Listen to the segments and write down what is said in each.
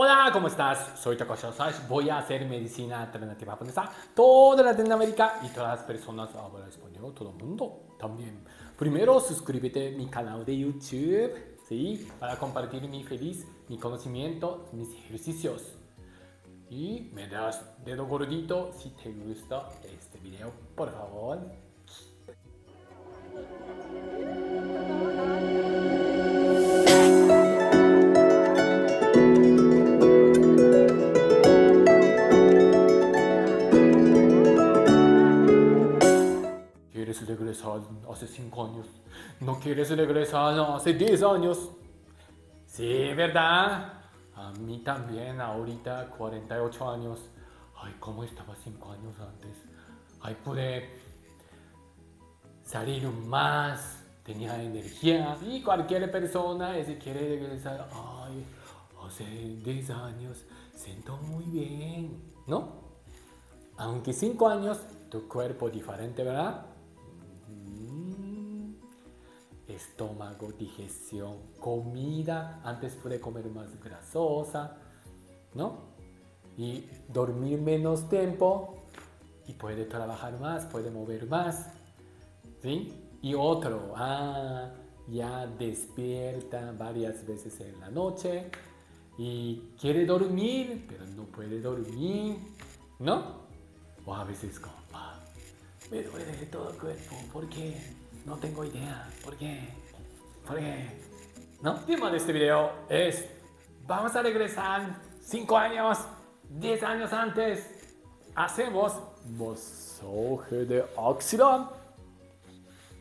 Hola, ¿cómo estás? Soy Takoshi Osashi. Voy a hacer medicina alternativa japonesa. Toda Latinoamérica y todas las personas hablan español, todo el mundo también. Primero, suscríbete a mi canal de YouTube, ¿sí? Para compartir mi feliz, mi conocimiento, mis ejercicios. Y me das dedo gordito si te gusta este video, por favor. Hace 5 años? ¿No quieres regresar hace 10 años? Sí, ¿verdad? A mí también, ahorita 48 años. Ay, ¿cómo estaba 5 años antes? Ay, pude salir más, tenía energía. Y cualquier persona si quiere regresar, ay, hace 10 años, siento muy bien, ¿no? Aunque 5 años, tu cuerpo diferente, ¿verdad? Estómago, digestión, comida, antes pude comer más grasosa, ¿no? Y dormir menos tiempo y puede trabajar más, puede mover más, ¿sí? Y otro, ah, ya despierta varias veces en la noche y quiere dormir, pero no puede dormir, ¿no? O a veces como, ah, me duele todo el cuerpo, ¿por qué? No tengo idea, ¿por qué? ¿Por qué? ¿No? Tema de este video es, vamos a regresar 5 años, 10 años antes, hacemos masaje de axila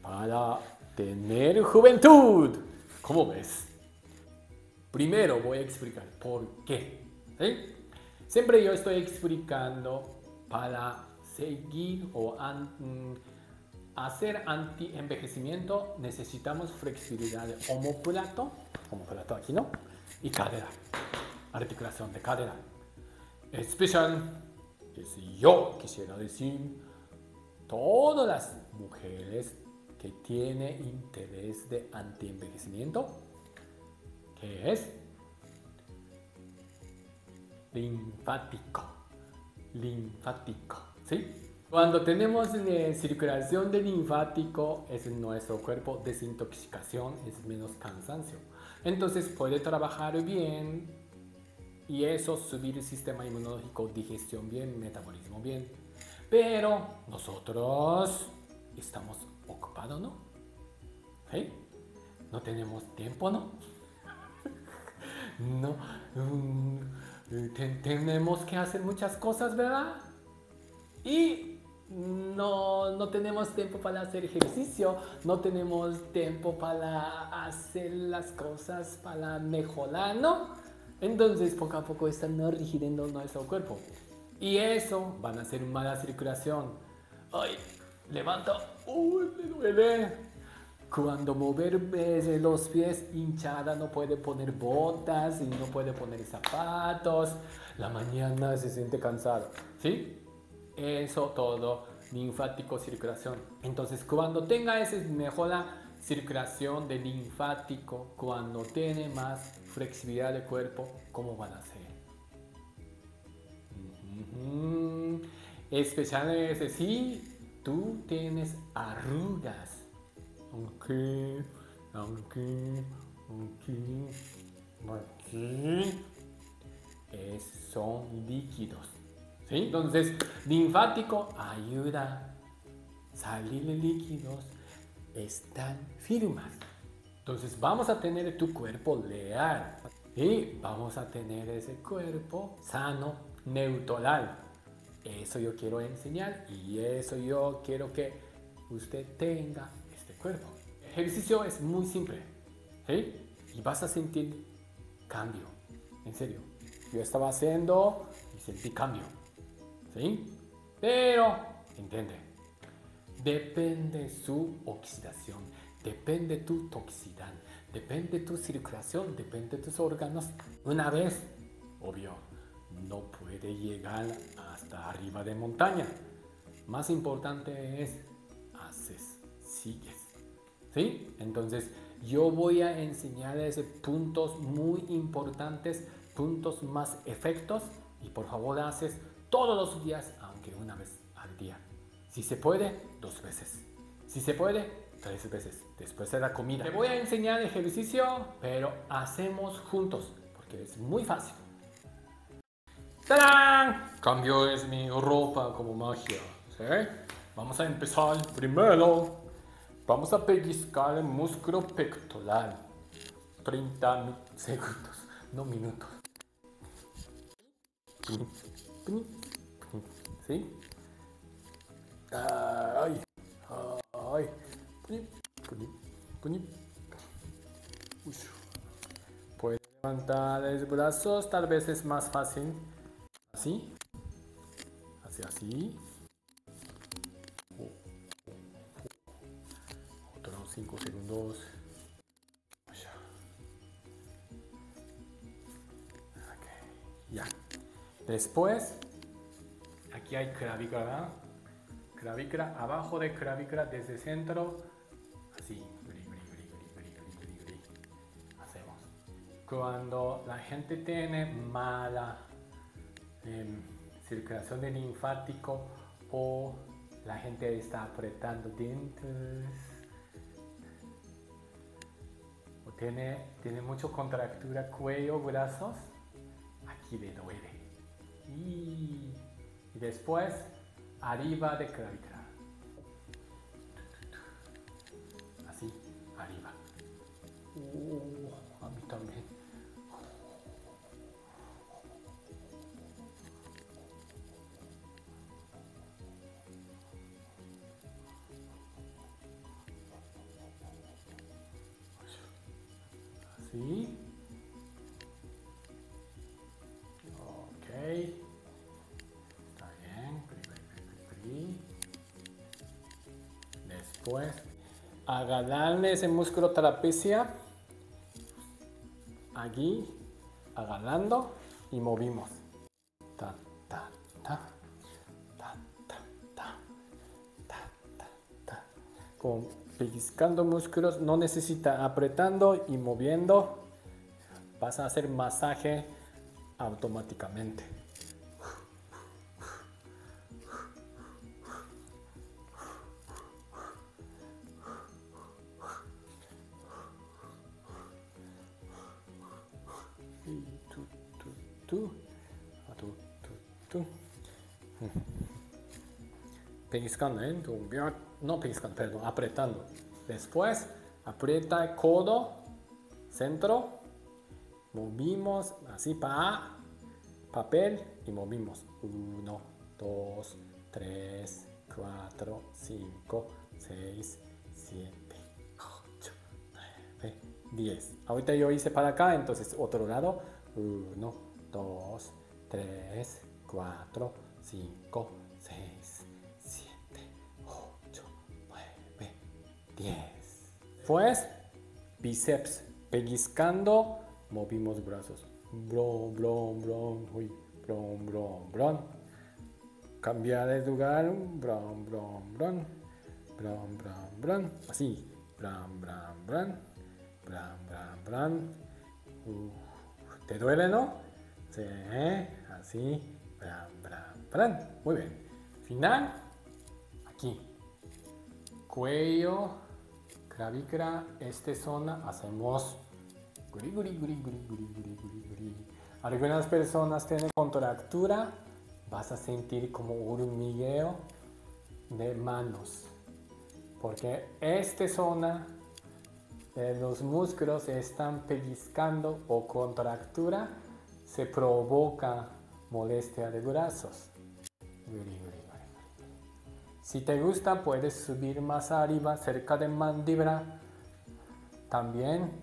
para tener juventud. ¿Cómo ves? Primero voy a explicar por qué. ¿sí? Siempre yo estoy explicando para seguir o an- hacer anti-envejecimiento necesitamos flexibilidad de homóplato, homóplato aquí, ¿no? Y cadera, articulación de cadera. Especial, si yo quisiera decir, todas las mujeres que tienen interés de anti-envejecimiento, que es linfático, linfático, ¿sí? Cuando tenemos eh, circulación de linfático, es en nuestro cuerpo desintoxicación, es menos cansancio. Entonces puede trabajar bien y eso subir el sistema inmunológico, digestión bien, metabolismo bien. Pero nosotros estamos ocupados, ¿no? ¿Sí? No tenemos tiempo, ¿no? no, mm, te- tenemos que hacer muchas cosas, ¿verdad? Y no, no tenemos tiempo para hacer ejercicio, no tenemos tiempo para hacer las cosas para mejorar, ¿no? Entonces poco a poco están rigiendo nuestro cuerpo. Y eso van a hacer mala circulación. Ay, levanto, uy, me duele. Cuando mover eh, los pies hinchada no puede poner botas y no puede poner zapatos. La mañana se siente cansado, ¿sí? Eso todo, linfático, circulación. Entonces, cuando tenga esa mejora circulación de linfático, cuando tiene más flexibilidad de cuerpo, ¿cómo van a ser? Ujú. Especial es si tú tienes arrugas. Aquí, aquí, aquí, aquí. Son líquidos. ¿Sí? Entonces, linfático ayuda a salir líquidos, están firmas. Entonces, vamos a tener tu cuerpo leal y vamos a tener ese cuerpo sano, neutral. Eso yo quiero enseñar y eso yo quiero que usted tenga este cuerpo. El ejercicio es muy simple, ¿sí? Y vas a sentir cambio, en serio. Yo estaba haciendo y sentí cambio, ¿sí? Pero, entiende, depende su oxidación, depende tu toxicidad, depende tu circulación, depende tus órganos. Una vez, obvio, no puede llegar hasta arriba de montaña. Más importante es, haces, sigues. ¿Sí? Entonces, yo voy a enseñarles puntos muy importantes puntos, más efectos y por favor haces todos los días, aunque una vez al día. Si se puede, dos veces. Si se puede, tres veces. Después de la comida. Te voy a enseñar ejercicio, pero hacemos juntos, porque es muy fácil. ¡Tarán! Cambio es mi ropa como magia. ¿sí? Vamos a empezar primero. Vamos a pellizcar el músculo pectoral. 30 segundos, no minutos. ¿Sí? Ay, ay. Puede levantar los brazos, tal vez es más fácil. Así. Así, así. Otros 5 segundos. Ya. Después, aquí hay clavícula. Clavícula, abajo de clavícula, desde centro, así. Hacemos. Cuando la gente tiene mala em, circulación del linfático o la gente está apretando dientes o tiene, tiene mucho contractura cuello, brazos, aquí le duele. Y, después, arriba de clavícula. Así, arriba. Uh, a mí también. Después, agalarle ese músculo trapecia. Aquí, agarrando y movimos. Ta, ta, ta. Ta, ta, ta. Ta, ta, ta. Pellizcando músculos, no necesita apretando y moviendo. Vas a hacer masaje automáticamente. Tú, tú, tú, ¿eh? No pellizcando, perdón, apretando. Después, aprieta el codo, centro, movimos así para papel y movimos. 1, 2, 3, 4, 5, 6, 7, 8, 9, 10. Ahorita yo hice para acá, entonces otro lado. 1, 2, 3, 4, 5, 6, 7, 8, 9, 10. Pues, bíceps pellizcando, movimos brazos. Bron, bron, bron, uy, bron, bron, bron. Cambiar de lugar, bron, bron, bron, bron, bron, bron. Así, bron, bron, bron, bron, bron, bron. Uh, ¿Te duele, no? Sí, así. Muy bien. Final. Aquí. Cuello, clavícula, esta zona hacemos guri, guri, guri, guri, guri, guri, guri, Algunas personas tienen contractura, vas a sentir como hormigueo de manos. Porque esta zona de los músculos están pellizcando o contractura se provoca molestia de brazos. Si te gusta, puedes subir más arriba, cerca de mandíbula. También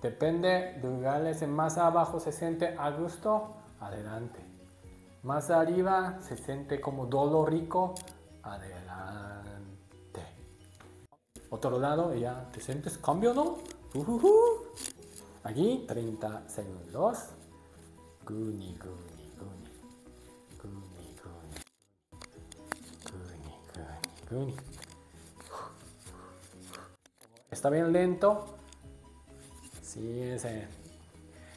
depende de lugares más abajo se siente a gusto, adelante. Más arriba se siente como dolor rico, adelante. Otro lado, ya te sientes cambio, ¿no? Aquí 30 segundos. Guni, guni, guni. Guni, guni. Guni, guni, guni. Está bien lento. Sí, ese.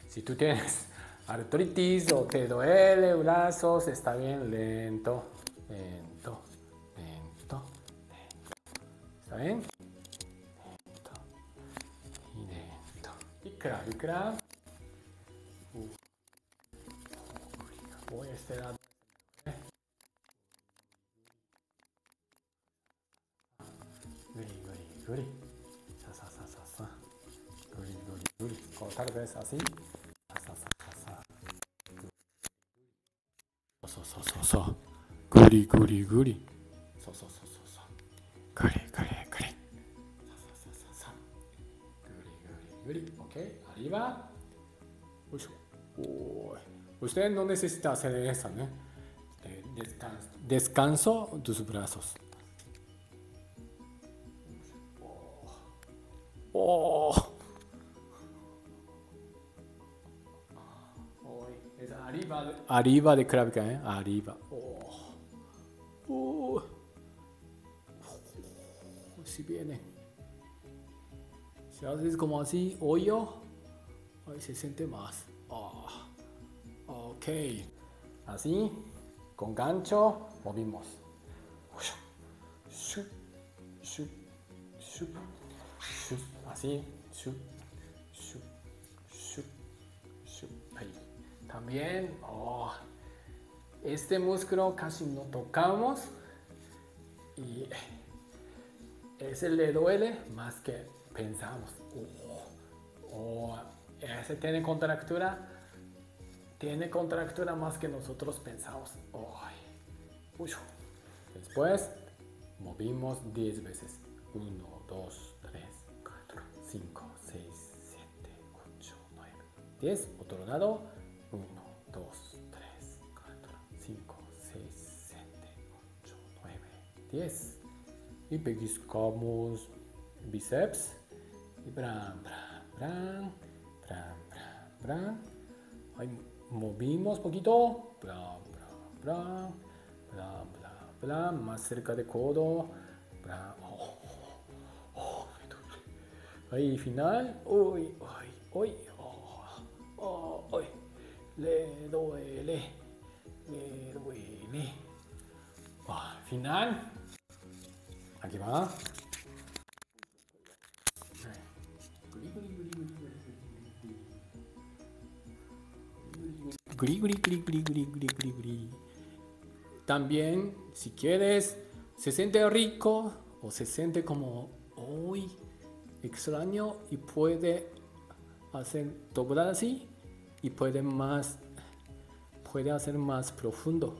Si tú tienes artritis o te duele brazos, está bien lento, lento, lento, lento. ¿Está bien? Y crab, y crab. Uf. Voy a este lado. Guri, guri, guri. Sa, sa, sa, sa, sa. Guri, guri, guri. Como tal vez así. Sa, sa, sa, sa, sa. So, so, so, so. Guri, guri, guri. Usted no necesita hacer eso, ¿no? Eh, Descanso, descanso tus brazos. Oh. Hoy es arriba de, arriba de Krabica, ¿eh? Arriba. Oh. Oh. Si viene. Si haces como así, hoyo, se siente más. Así, con gancho, movimos. Así. También, oh, este músculo casi no tocamos y ese le duele más que pensamos. Oh, oh, ese tiene contractura tiene contractura más que nosotros pensamos. Uy. Después movimos 10 veces. 1, 2, 3, 4, 5, 6, 7, 8, 9, 10. Otro lado. 1, 2, 3, 4, 5, 6, 7, 8, 9, 10. Y pellizcamos bíceps. Y bran, bran, bran, bran, bran, bran. Ay, movimos poquito, bla, bla, bla, bla, bla, bla, más cerca de codo, bla, oh, oh, oh, ahí final, uy, uy, uy, oh, oh, uy, le duele, le duele, oh, final, aquí va. Gri, gri, gri, gri, gri, gri, gri, gri. También, si quieres, se siente rico o se siente como, uy, extraño y puede hacer doblar así y puede más, puede hacer más profundo.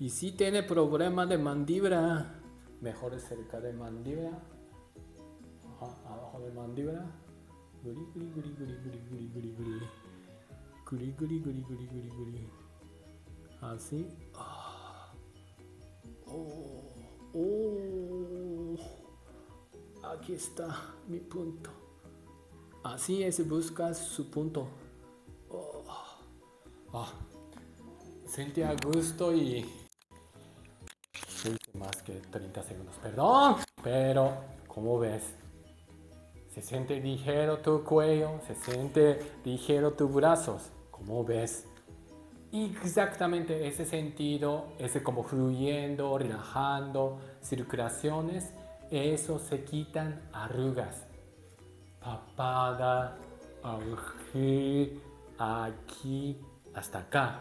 Y si tiene problema de mandíbula, mejor cerca de mandíbula, abajo de mandíbula. Gri, gri, gri, Guri, guri, guri, guri, guri, guri. Así. Ah. Oh, oh. Aquí está mi punto. Así es, buscas su punto. Oh. Ah. Sentí a gusto y... Más que 30 segundos, perdón. Pero, como ves, se siente ligero tu cuello, se siente ligero tus brazos. como ves? Exactamente ese sentido, ese como fluyendo, relajando, circulaciones, eso se quitan arrugas. Papada, aquí, aquí, hasta acá.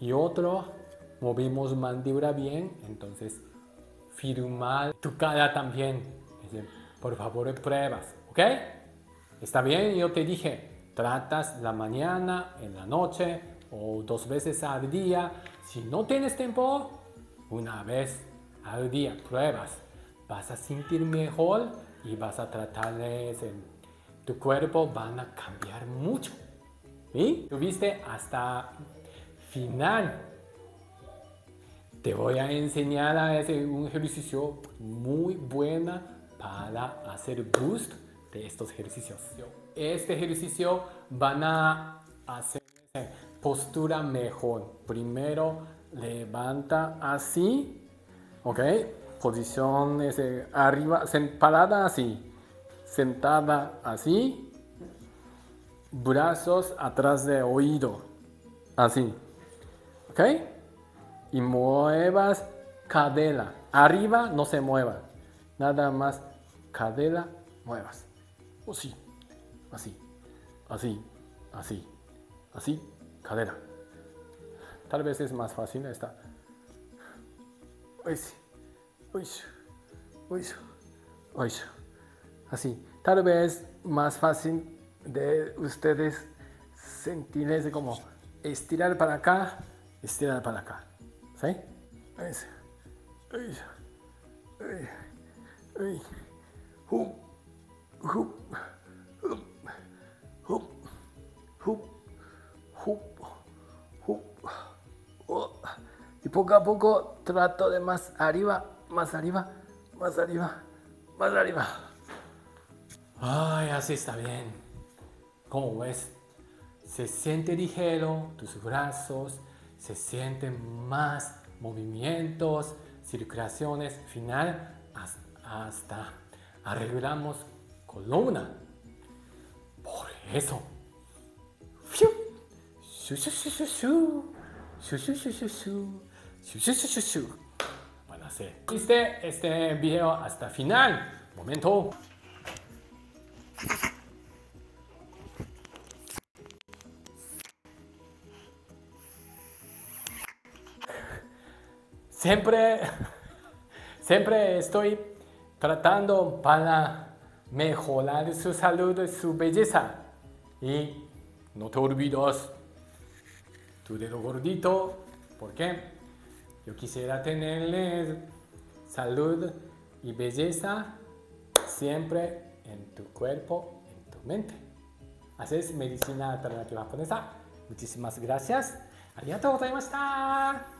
Y otro, movimos mandíbula bien, entonces firmar tu cara también. Por favor, pruebas. ¿Ok? Está bien, yo te dije, tratas la mañana, en la noche o dos veces al día. Si no tienes tiempo, una vez al día pruebas. Vas a sentir mejor y vas a tratarles en tu cuerpo, van a cambiar mucho. ¿Y? Tuviste hasta final. Te voy a enseñar a hacer un ejercicio muy bueno para hacer boost de estos ejercicios. Este ejercicio van a hacer postura mejor. Primero levanta así, ¿ok? Posición arriba, parada así, sentada así, brazos atrás de oído. Así. ¿Ok? Y muevas cadera. Arriba no se mueva. Nada más cadera muevas. Así. Así. Así. Así. Así. Cadera. Tal vez es más fácil esta. Así. Tal vez más fácil de ustedes sentirse como estirar para acá, estirar para acá. ¿Sí? Uy, uy, uy. Y poco a poco trato de más arriba, más arriba, más arriba, más arriba. Ay, así está bien. ¿Cómo ves? Se siente ligero, tus brazos, se sienten más movimientos, circulaciones. Final, hasta arreglamos columna. Por eso. Van a hacer. ¿Viste este video hasta final? Momento. Siempre, siempre estoy tratando para mejorar su salud, su belleza. Y no te olvides tu dedo gordito, porque yo quisiera tenerle salud y belleza siempre en tu cuerpo, en tu mente. Haces medicina alternativa japonesa. Muchísimas gracias. ありがとうございました